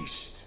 waste.